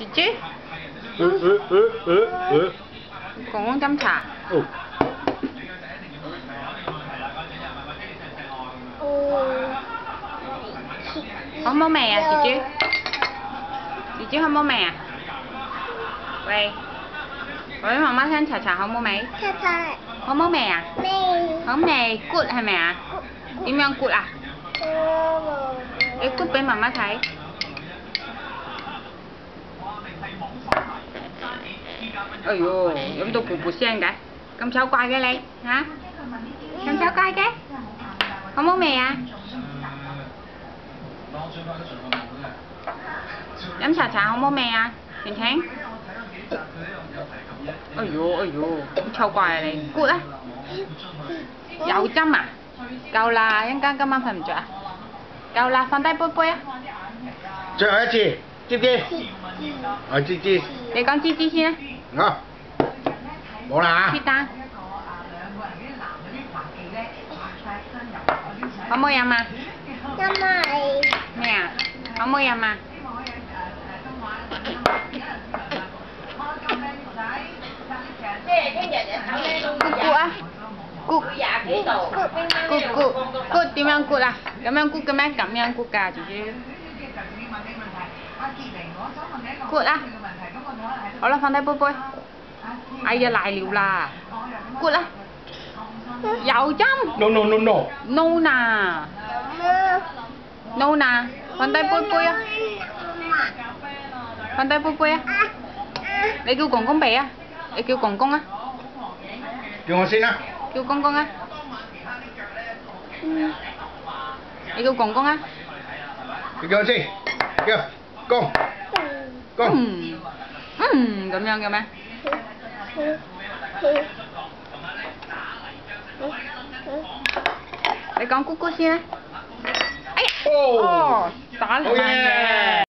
Chị chứ? Ừ ừ ừ ừ ừ. Còn uống chấm trà ừ. Không bố mè à chị chứ? Chị chứ không bố mè à? Vậy Với mamá xem trà trà không bố mày Cha cha Không bố mè à? Mẹ Không nè cút hay mẹ à? Im yang cút à? Ê cút bên mamá thấy 哎呦，饮到噗噗声嘅，咁丑怪嘅你，吓、咁丑怪嘅，好冇味啊？饮茶茶好冇味啊？婷婷，哎呦哎呦，咁丑怪啊你，good 啊，有针啊，够啦，一阵今晚瞓唔着啊，够啦，放低杯杯啊，最后一次，知唔知？我知知，你讲知知先啦。Ngon bộ là Chi ta. Không môi em à? Năm mày Nè à? Không môi em à? Á? Cút Cụt bên Cút cút Cút tìm em cút à Cảm ơn cút cảm ơn cảm ơn cút cả chị. Chứ Cút á Đó là phần tay bôi bôi Ai ra lại liệu là Cút á Dậu châm no no no no. No nà. Mơ No nà. Phần tay bôi bôi á. Phần tay bôi bôi á. Để kêu con con bé á. Để kêu con con á. Kêu con xin á. Kêu con con á. Để kêu con con á. Kêu con xin. Kêu con. Con. Ừm Ừm Cảm ơn cảm ơn Để con cút cút xin á Ấy oh Ồ Tỏ là Oh mang yeah. nè